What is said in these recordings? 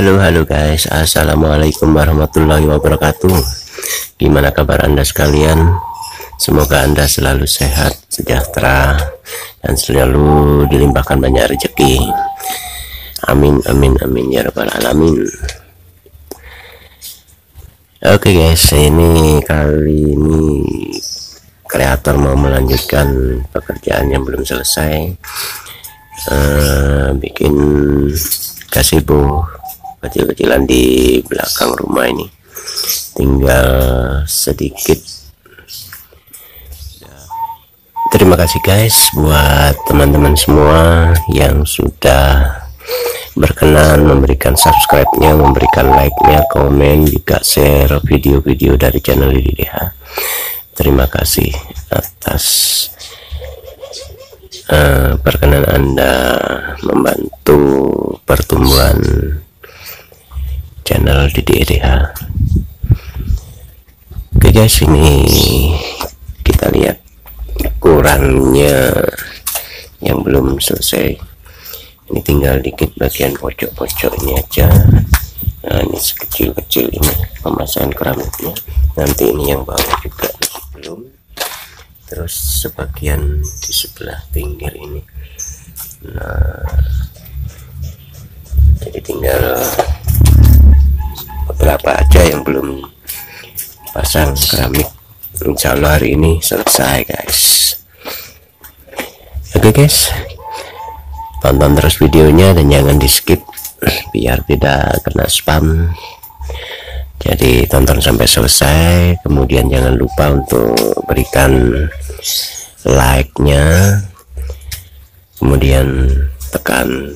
Halo halo guys. Assalamualaikum warahmatullahi wabarakatuh. Gimana kabar anda sekalian? Semoga anda selalu sehat Sejahtera Dan selalu dilimpahkan banyak rezeki. Amin amin amin ya rabbal alamin. Oke okay guys. Ini kali ini kreator mau melanjutkan pekerjaan yang belum selesai. Uh, bikin gazebo kecil-kecilan di belakang rumah ini tinggal sedikit terima kasih guys buat teman-teman semua yang sudah berkenan memberikan subscribe-nya, memberikan like-nya, komen, juga share video-video dari channel DDH. Terima kasih atas uh, perkenan Anda membantu pertumbuhan channel DDH oke guys ini kita lihat ukurannya yang belum selesai. Ini tinggal dikit bagian pojok-pojoknya aja. Nah ini sekecil-kecil ini pemasangan keramiknya. Nanti ini yang bawah juga belum. Terus sebagian di sebelah pinggir ini. Nah jadi tinggal pasang keramik insya Allah hari ini selesai guys. Oke okay, guys. Tonton terus videonya dan jangan di skip biar tidak kena spam. Jadi tonton sampai selesai. Kemudian jangan lupa untuk berikan like nya kemudian tekan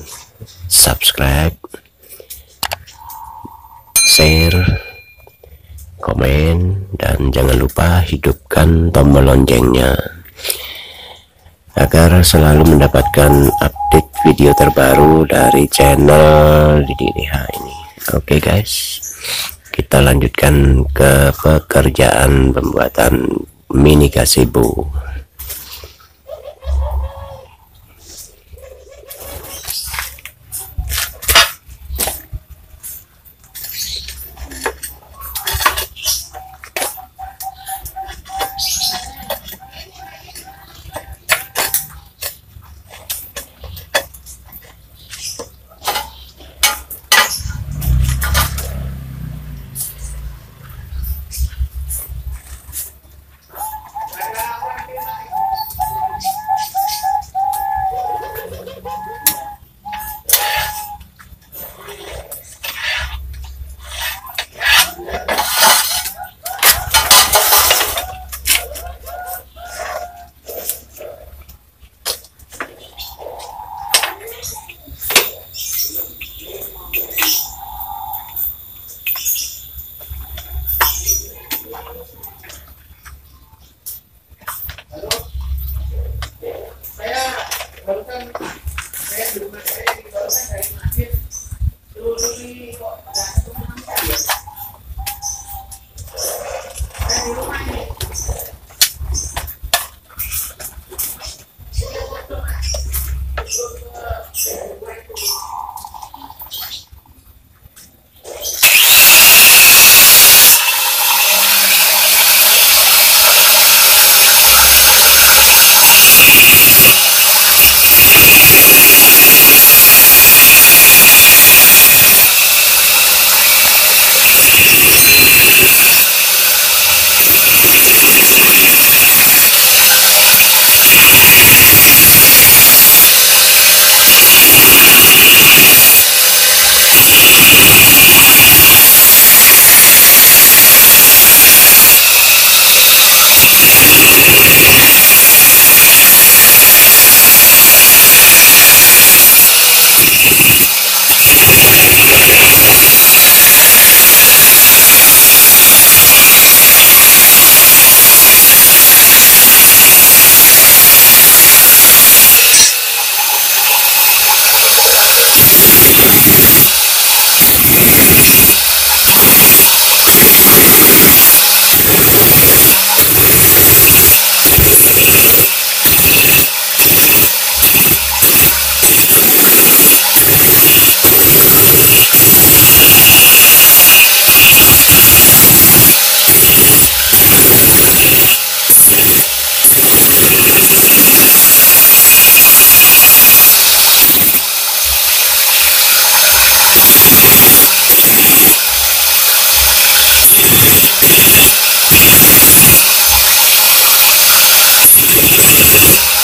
subscribe share komen dan jangan lupa hidupkan tombol loncengnya agar selalu mendapatkan update video terbaru dari channel DDH ini. Oke okay guys. Kita lanjutkan ke pekerjaan pembuatan mini gazebo Yes